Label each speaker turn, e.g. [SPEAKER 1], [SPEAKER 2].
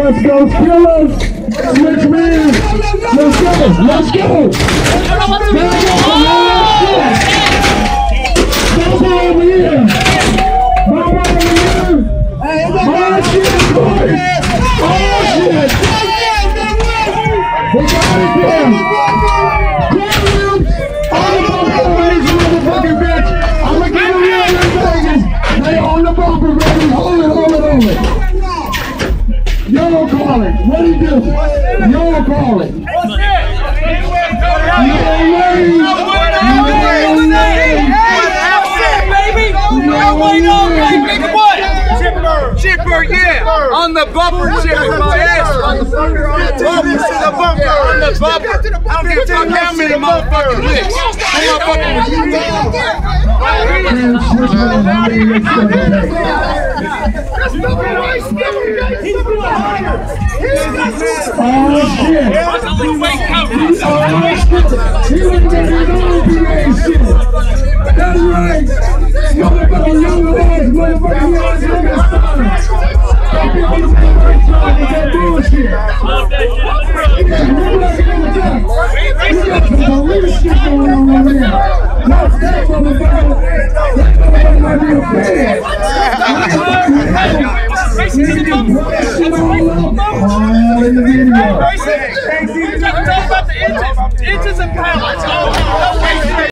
[SPEAKER 1] Let's go, Skillers! Switch man! Let's go! Let's go! Let's go! Baba over here! Baba over here! Oh shit, boys! Oh shit! We got it! Grab bumper over this motherfucking bitch! Vegas! They on the bumper! Hold it, hold it, hold it! Y'all call it. What do you do? Y'all call it.
[SPEAKER 2] What's it?
[SPEAKER 1] No way. No
[SPEAKER 2] baby. No way, no baby. What? Chipper. Yeah. On the bumper, chipper. Yes. On the bumper. On the bumper. On the bumper. I don't give a fuck how many motherfucking licks. I'm Oh shit! You
[SPEAKER 1] ain't getting no PA shit!
[SPEAKER 2] That's right!
[SPEAKER 1] Motherfucking young boys, motherfucking young niggas! Inches, inches of power.